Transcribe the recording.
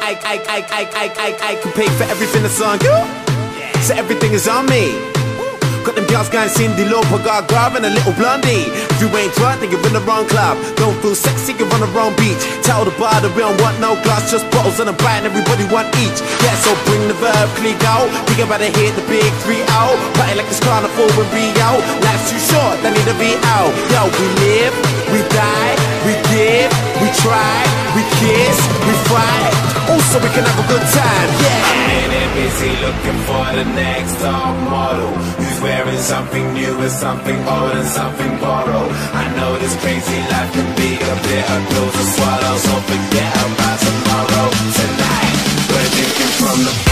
I, I, I, I, I, I, I can pay for everything that's on you. So everything is on me. Got them girls going Cyndi Lauper, got Grab and a little blondie. If you ain't drunk, then you're in the wrong club. Don't feel sexy, you're on the wrong beach. Tell the bar that we don't want no glass, just bottles and a bite, and everybody want each. Yeah, so bring the verb, click out. Think about it, hit the big three out. Party like it's carnival in Rio. Life's too short, they need to be out. Yo, we live, we die, we give, we try, we kiss, we fight. We can have a good time. Yeah. I'm in it busy looking for the next top model Who's wearing something new and something old and something borrowed I know this crazy life can be a bitter pill to swallow So forget about tomorrow Tonight, we're drinking from the